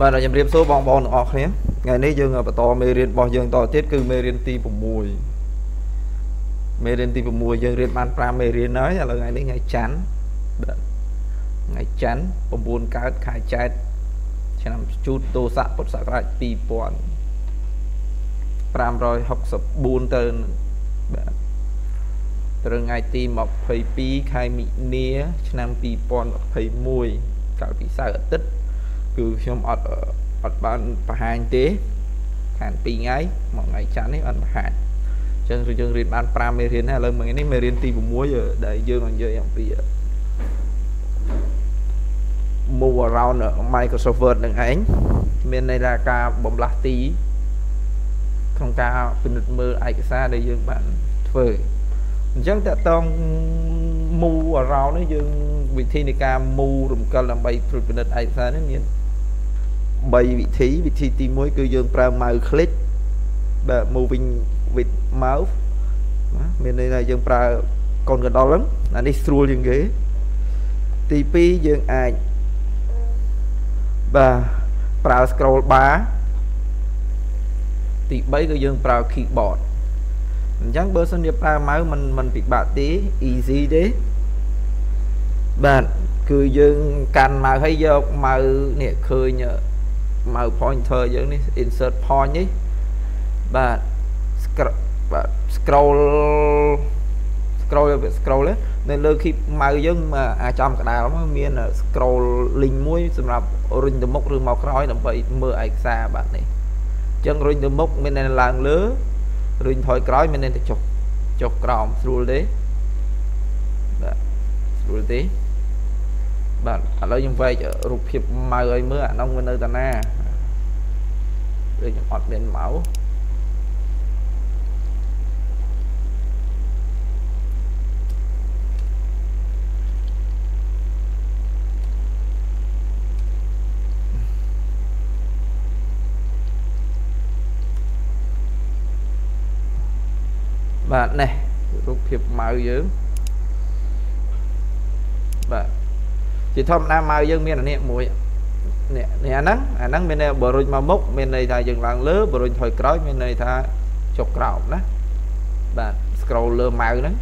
បាទជំរាបសួរបងប្អូនទាំងអស់គ្នាថ្ងៃនេះយើងបន្តមេរៀនរបស់យើងតទៀតគឺមេរៀនទី6មេរៀនទី6យើងរៀនបាន5មេរៀនហើយឥឡូវថ្ងៃនេះថ្ងៃច័ន្ទបាទថ្ងៃច័ន្ទ9កើតខែចែកឆ្នាំជូតទស័កពុទ្ធសករាជ2564ទៅបាទត្រូវថ្ងៃទី22ខែមិនិនាឆ្នាំ2021កាលពីសៅរ៍អាទិត្យ គឺខ្ញុំអត់អត់បានបង្ហាញទេខាង2ថ្ងៃមកថ្ងៃច័ន្ទនេះបានបង្ហាញអញ្ចឹងយើងរៀនបាន5មេរៀនហើយឥឡូវមួយនេះមេរៀនទី6ដែលយើងនិយាយអំពី move around Microsoft Word នឹងឯងមានន័យថាការបំលាស់ទីក្នុងការពិនិត្យមើលឯកសារដែលយើងបានធ្វើអញ្ចឹងតើតង move around នេះយើងវិធីនៃការ move រំកិលដើម្បីត្រួតពិនិត្យឯកសារនេះមាន 3វិធីវិធីទី1គឺយើងប្រើ mouse click បាទ moving with mouse មានន័យថាយើងប្រើកូនកណ្ដុរហ្នឹងអានេះស្រួលជាងគេទី2យើងអាចបាទប្រើ scroll bar ទី3គឺយើងប្រើ keyboard អញ្ចឹងបើសិនជាប្រើម៉ៅមិនមិនពិបាកទេ easy ទេបាទគឺយើងកាន់ម៉ៅហើយយកម៉ៅនេះឃើញ ម៉ៅ pointer យើងនេះ insert point នេះបាទបាទ scroll scroll scroll នៅលើ keep ម៉ៅយើងអាចចំកដាលមកមាន scroll link មួយសម្រាប់រុញទៅមុខឬមកក្រោយដើម្បីមើលឯកសារបាទនេះអញ្ចឹងរុញទៅមុខមាននៅឡើងលើរុញថយក្រោយមានន័យថាចុះចុះក្រោមស្រួលទេបាទស្រួលទេ បាទឥឡូវខ្ញុំវែករូបភាពម៉ៅឲ្យមើលអានោះវានៅតាណាដូចខ្ញុំអត់មានម៉ៅបាទនេះរូបភាពម៉ៅយើងបាទ ជាធម្មតាម៉ៅយើងមានអានេះមួយនេះនេះអាហ្នឹងអាហ្នឹងមានន័យបរុញមកមុខមានន័យថាយើងឡើងលើបរុញថយក្រោយមានន័យថាចុះក្រោមណាបាទ scroll លើម៉ៅហ្នឹង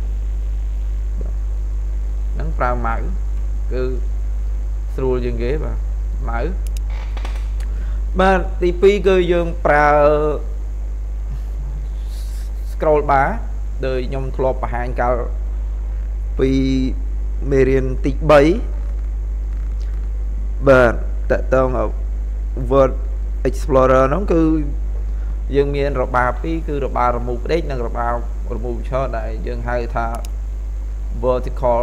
ហ្នឹងប្រើម៉ៅគឺស្រួលជាងគេបាទម៉ៅបាទទី2គឺយើងប្រើ scroll bar ដោយខ្ញុំធ្លាប់បង្ហាញកាលពីមេរៀនទី3 បាទតកតង Word Explorer ហ្នឹងគឺយើងមានរបាពីរគឺរបា remove ផ្ដេកនិងរបា remove ឆោដែលយើងហៅថា vertical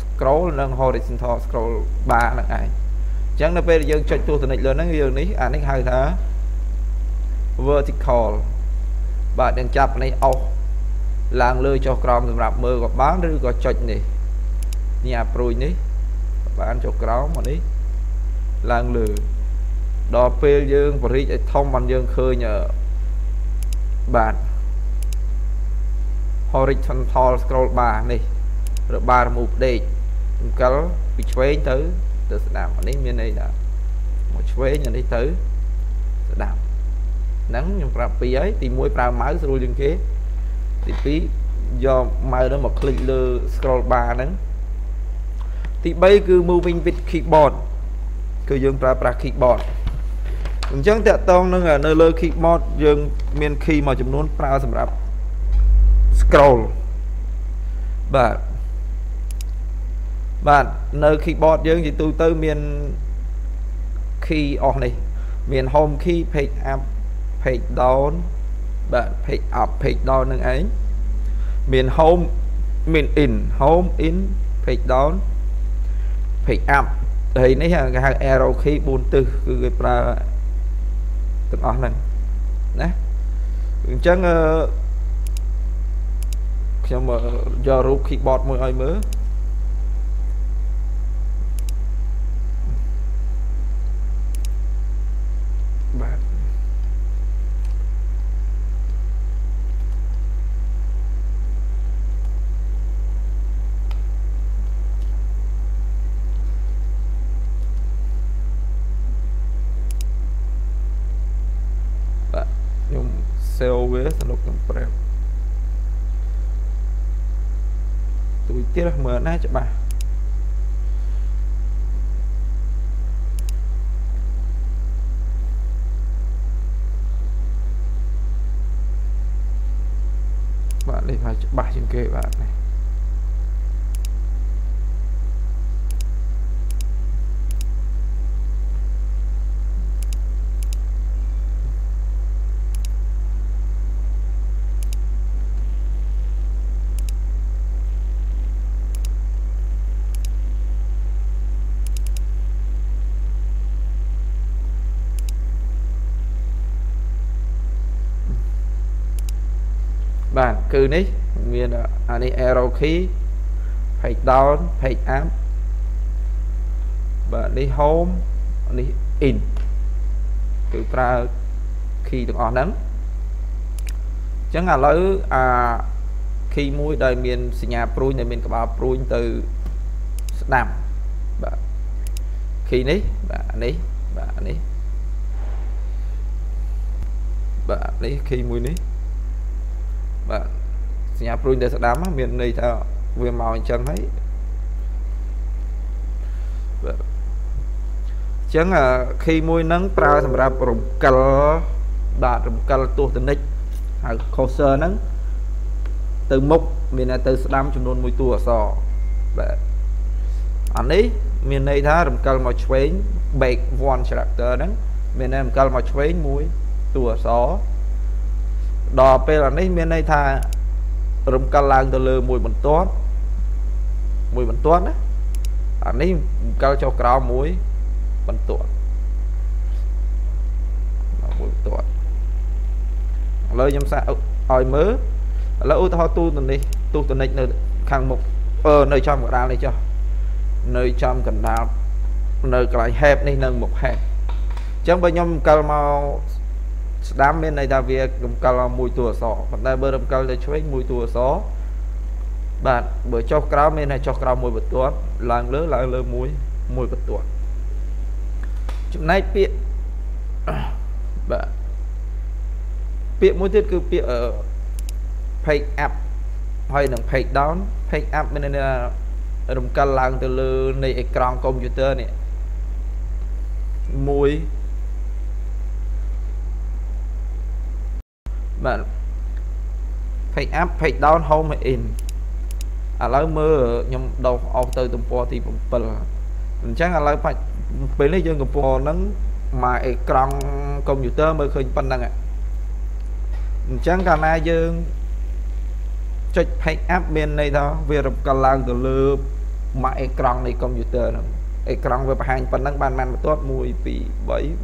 scroll និង horizontal scroll bar ហ្នឹងឯងអញ្ចឹងនៅពេលយើងចុចទស្សនិកលើហ្នឹងយើងនេះអានេះហៅថា vertical បាទនឹងចាប់នេះអោសឡើងលើចុះក្រោមសម្រាប់មើលក៏បានឬក៏ចុចនេះនេះអាព្រួយនេះ បានចុះក្រោមមកនេះឡើងលើដល់ពេលយើងបរិចឲ្យធំបានយើងឃើញបាទ horizontal scroll bar នេះរបារមូផ្ដេកអង្កលពីឆ្វេងទៅទៅស្ដាំនេះមានន័យថាមកឆ្វេងនេះទៅស្ដាំហ្នឹងខ្ញុំប្រាប់ពីហើយទី1ប្រើម៉ៅស្រួលជាងគេទី2យកម៉ៅហ្នឹងមកคลิกលើ scroll bar ហ្នឹង ទី3គឺ moving with keyboard គឺយើងប្រើប្រាស់ keyboard អញ្ចឹងតកតងនឹងនៅលើ keyboard យើងមាន key មួយចំនួនប្រើសម្រាប់ scroll បាទបាទនៅ keyboard យើងជាទូទៅមាន key អស់នេះមាន home key page up page down បាទ page up page down នឹងឯងមាន home មាន in home in page down page up ហើយនេះគេហៅ arrow key 4ទិសគឺគេប្រើទាំងអស់ហ្នឹងណាអញ្ចឹងខ្ញុំយករូប keyboard មួយឲ្យមើល ទួយទៀតមើលណាច្បាស់បាទនេះ បាស់ជាងគេបាទនេះបាទគឺនេះមានអានេះ arrow key page down page up បាទនេះ home នេះ in គឺប្រើ key ទាំងអស់ហ្នឹងអញ្ចឹងឥឡូវអា key មួយដែលមានសញ្ញាព្រួយដែលមានក្បាលព្រួយទៅស្ដាំបាទ key នេះបាទនេះបាទនេះបាទនេះ key មួយនេះ បាទសញ្ញាព្រួយតែស្ដាំមានន័យថាវាមកអញ្ចឹងហើយបាទអញ្ចឹងខីមួយហ្នឹងប្រើសម្រាប់រំកិលបាទរំកិលទស្សនិកហៅ cursor ហ្នឹងទៅមុខមានតែទៅស្ដាំចំនួន1តួអក្សរបាទអានេះមានន័យថារំកិលមកឆ្វេង back one character ហ្នឹងមានន័យរំកិលមកឆ្វេងមួយតួអក្សរ ដល់ពេលអានេះមានន័យថារំកិលឡើងទៅលើមួយបន្ទាត់មួយបន្ទាត់ណាអានេះរំកិលចុះក្រោមមួយបន្ទាត់មួយបន្ទាត់ឥឡូវខ្ញុំសាកឲ្យមើលឥឡូវឧទាហរណ៍ទូទៅនេះទូទៅនិចនៅខាងមុខអឺនៅចំកណ្ដាលនេះចុះនៅចំកណ្ដាលនៅកន្លែងហេបនេះនៅមុខហេបអញ្ចឹងបើខ្ញុំកិលមក ស្ដាំមានន័យថាវារំកិលមួយតួអក្សរប៉ុន្តែបើរំកិលទៅឆ្វេងមួយតួអក្សរបាទបើចុះក្រោមមានតែចុះក្រោមមួយបន្ទាត់ឡើងលើឡើងលើមួយមួយបន្ទាត់ចំណែកពាក្យបាទពាក្យមួយទៀតគឺពាក្យ page up ហើយនឹង page down page up មានន័យថារំកិលឡើងទៅលើនៃអេក្រង់កុំព្យូទ័រនេះមួយ បាទ page up page down home ហើយ in ឥឡូវមើលខ្ញុំដោះអស់ទៅទំព័រទី7អញ្ចឹងឥឡូវបាច់ពេលនេះយើងកំពុងហ្នឹងមកអេក្រង់កុំព្យូទ័រមើលឃើញប៉ុណ្ណឹងអញ្ចឹងកាលណាយើងចុច page up មានន័យថាវារំកិលឡើងទៅលើមកអេក្រង់នៃកុំព្យូទ័រហ្នឹងអេក្រង់វាបង្ហាញប៉ុណ្ណឹងបានបានបន្ទាត់1 2 3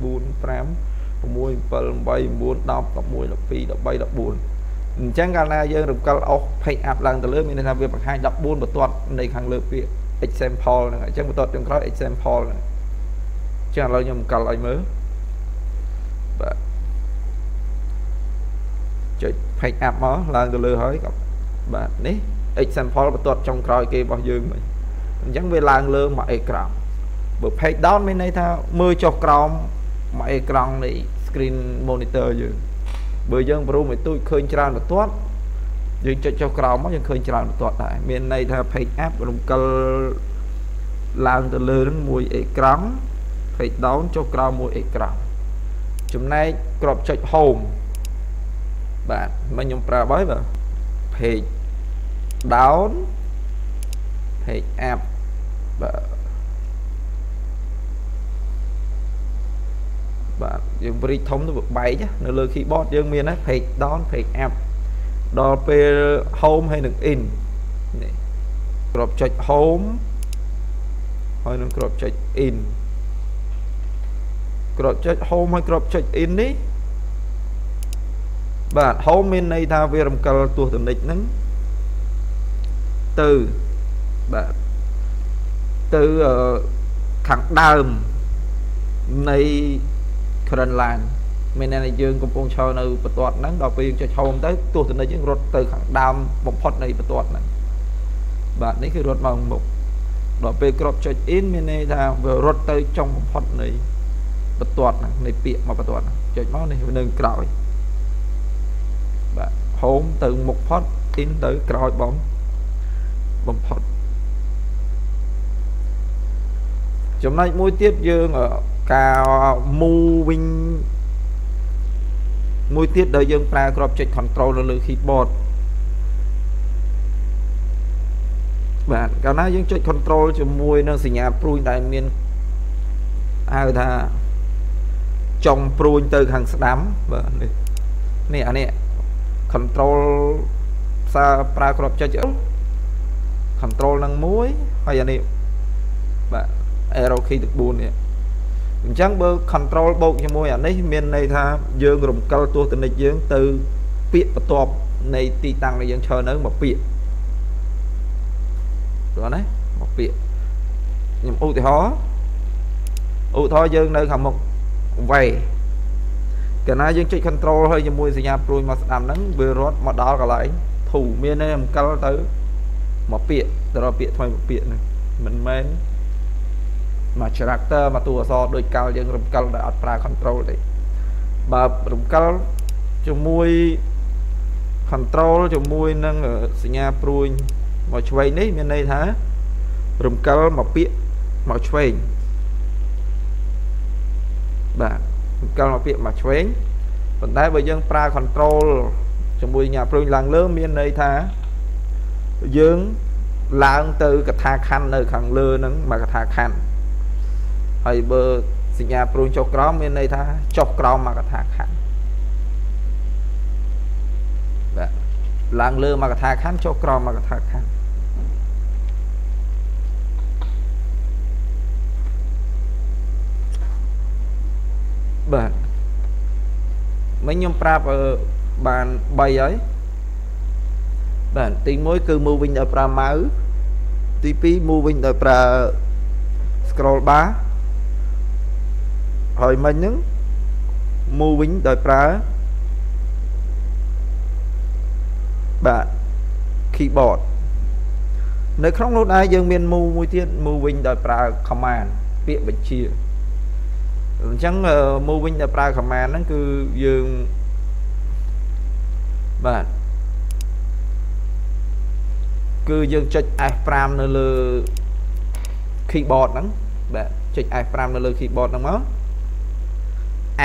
4 5 6 7 8 9 10 11 12 13 14អញ្ចឹងកាលណាយើងរំកិលអស់ page up ឡើងទៅលើមានន័យថាវាបង្ហាញ14បន្ទាត់នៃខាងលើពាក្យ example ហ្នឹងអញ្ចឹងបន្ទាត់ចុងក្រោយ example ហ្នឹងអញ្ចឹងឥឡូវខ្ញុំរំកិលឲ្យមើលបាទចុច page up មកឡើងទៅលើហើយក៏បាទនេះ example បន្ទាត់ចុងក្រោយគេរបស់យើងមិញអញ្ចឹងវាឡើងលើមកអេក្រង់បើ page down មានន័យថាមើលចុះក្រោម មកអេក្រង់នៃ screen monitor យើងបើយើងប្រូមួយទូចឃើញច្រើនបន្ទាត់យើងចុចចុះក្រោមមកយើងឃើញច្រើនបន្ទាត់ដែរមានន័យថា page up រំកិលឡើងទៅលើនឹងមួយអេក្រង់ page down ចុះក្រោមមួយអេក្រង់ចំណែកក្របចុច home បាទមិនខ្ញុំប្រាប់ហើយបាទ page down page up បាទ បាទយើងព្រីកធំទៅបែកនៅលើ keyboard យើងមានណា page down page up ដល់ពេល home ហើយនឹង in នេះគ្របចុច home ហើយនឹងគ្របចុច in គ្របចុច home ហើយគ្របចុច in នេះបាទ home មានន័យថាវារំកិលទស្សនិកហ្នឹងទៅបាទទៅខាងដើមនៃ current line មានន័យថាយើងកំពុងឈរនៅបន្ទាត់ហ្នឹងដល់ពេលយើងចុច home ទៅទស្សនិកយើងរត់ទៅខាងដើមបំផុតនៃបន្ទាត់ហ្នឹងបាទនេះគឺរត់មកមុខដល់ពេលគ្របចុច in មានន័យថាវារត់ទៅចុងបំផុតនៃបន្ទាត់ហ្នឹងនៃពាក្យមកបន្ទាត់ហ្នឹងចុចមកនេះនៅក្រោយ home ទៅមុខផុត in ទៅក្រោយបំបំផុតចំណុចមួយទៀតយើង ការ moving មួយទៀតដែលយើងប្រើក្របចុច control នៅលើ keyboard បាទកាលណាយើងចុច control ជាមួយនឹងសញ្ញាព្រួយដែលមានហៅថាចុងព្រួយទៅខាងស្ដាំបាទនេះនេះអានេះ control ផ្សារប្រើក្របចុច control នឹងមួយហើយអានេះបាទ arrow key ទាំង4នេះ អញ្ចឹងបើ control បូកជាមួយអានេះមានន័យថាយើងរំកិលទស្សនិកយើងទៅពាក្យបន្ទាប់នៃទីតាំងដែលយើងឈរនៅមកពាក្យព្រោះណាមកពាក្យខ្ញុំឧទាហរណ៍ឧទាហរណ៍យើងនៅខាងមុខវែកាលណាយើងចុច control ហើយជាមួយសញ្ញាព្រួយមកស្ដាំហ្នឹងវារត់មកដល់កន្លែងធូមានន័យអំកិលទៅមកពាក្យទៅរកពាក្យថ្មីមកពាក្យហ្នឹងមិនមែន មក character មកតួអក្សរដូចកាលយើងរំកិលដែលអត់ប្រើ control ទេបើរំកិលជាមួយ control ជាមួយនឹងសញ្ញាព្រួយមកឆ្វេងនេះមានន័យថា រំកិលមកពាក្យមកឆ្វេងបាទរំកិលមកពាក្យមកឆ្វេងប៉ុន្តែបើយើងប្រើ control ជាមួយញ៉ាព្រួយឡើងលើមានន័យថាយើងឡើងទៅកថាខណ្ឌនៅខាងលើហ្នឹងមកកថាខណ្ឌ ហើយបើសញ្ញាព្រួយចុះក្រោមមានន័យថាចុះក្រោមមកកថាខណ្ឌបាទឡើងលើមកកថាខណ្ឌចុះក្រោមមកកថាខណ្ឌបាទមិញខ្ញុំប្រាប់បាន3ហើយបាទទី1គឺ moving ដោយប្រើ mouse ទី2 moving ដោយប្រើ scroll bar ហើយមិញហ្នឹង moving ដោយប្រើបាទ keyboard នៅក្នុងនោះដែរយើងមាន move មួយទៀត moving ដោយប្រើ command ពាក្យបញ្ជាអញ្ចឹង moving ដែលប្រើ command ហ្នឹងគឺយើងបាទគឺយើងចុច F5 នៅលើ keyboard ហ្នឹងបាទចុច F5 នៅលើ keyboard ហ្នឹងមក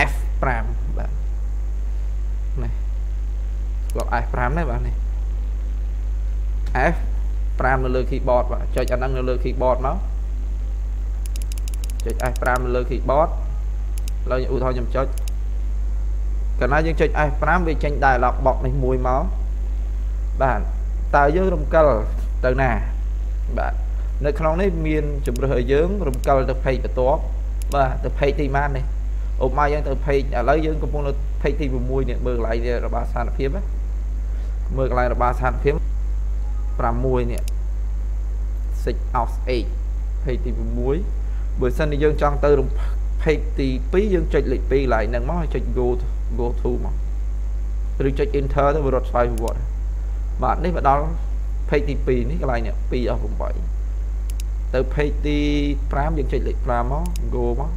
F5 បាទនេះស្គាល់ F5 ទេបាទនេះ F5 នៅលើ keyboard បាទចុចអាហ្នឹងនៅលើ keyboard មកចុច F5 នៅលើ keyboard ឥឡូវឧទាហរណ៍ខ្ញុំចុចកាលណាយើងចុច F5 វាចេញ dialog box នេះមួយមកបាទតើយើងរំកិលទៅណាបាទនៅក្នុងនេះមានជំរើសឲ្យយើងរំកិលទៅ page បន្ទាប់បាទទៅ page ទីម៉ាននេះ ឧបមាយើងទៅ page ឥឡូវយើងកំពុងនៅ page ទី6នេះមើលកន្លែងរបស់ស្ថានភាពណាមើលកន្លែងរបស់ស្ថានភាព6នេះ six out 8 page ទី6បើសិនជាយើងចង់ទៅ page ទី2យើងចុចលេខ2កន្លែងហ្នឹងមកហើយចុច go go to មកឬចុច enter ទៅវារត់ស្វ័យប្រវត្តិបាទនេះមកដល់ page ទី2នេះកន្លែងនេះ2អស់8ទៅ page ទី5យើងចុចលេខ5មក go មក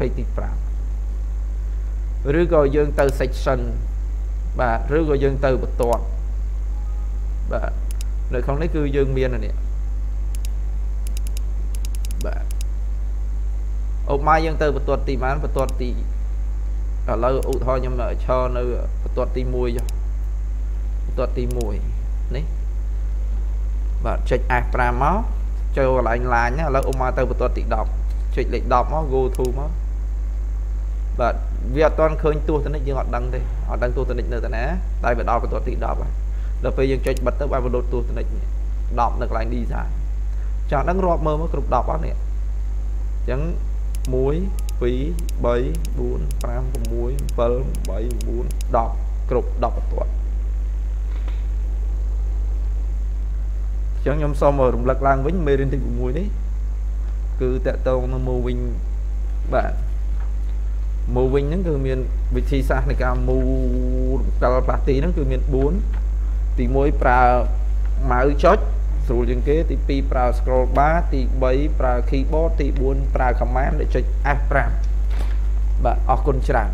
ទៅបាទ page ទី5ឬក៏យើងទៅ section បាទឬក៏យើងទៅបន្ទាត់បាទនៅក្នុងនេះគឺយើងមាននេះបាទឧបមាយើងទៅបន្ទាត់ទីបានបន្ទាត់ទីឥឡូវឧទាហរណ៍ខ្ញុំឈរនៅបន្ទាត់ទី1ចុះបន្ទាត់ទី1នេះបាទចុច F5 មកចូលកន្លែង line ណាឥឡូវឧបមាទៅបន្ទាត់ទី10ចុចលេខ10មក go to មក បាទវាអត់ទាន់ឃើញទស្សនិកយើងអត់ដឹងទេអត់ដឹងទស្សនិកនៅតាណាតែវាដល់បន្ទាត់ទី10ហើយដល់ពេលយើងចុចបិទទៅបានបដូតទស្សនិក10នៅកន្លែង design ចាំដឹងរាប់មើលមកគ្រប់10អស់នេះអញ្ចឹង1 2 3 4 5 6 7 8 9 10គ្រប់10បន្ទាត់អញ្ចឹងខ្ញុំសូមរំលឹកឡើងវិញមេរៀនទី6នេះគឺតកតងនឹង moving បាទ moving ហ្នឹងគឺមានវិធីសាស្ត្រនៃការ move រំកិលផ្លាស់ទីហ្នឹងគឺមាន4ទី1ប្រើម៉ៅចុចស្រួលជាងគេទី2ប្រើ scroll bar ទី3ប្រើ keyboard ទី4ប្រើ command ដែលចុច F5 បាទអរគុណច្រើន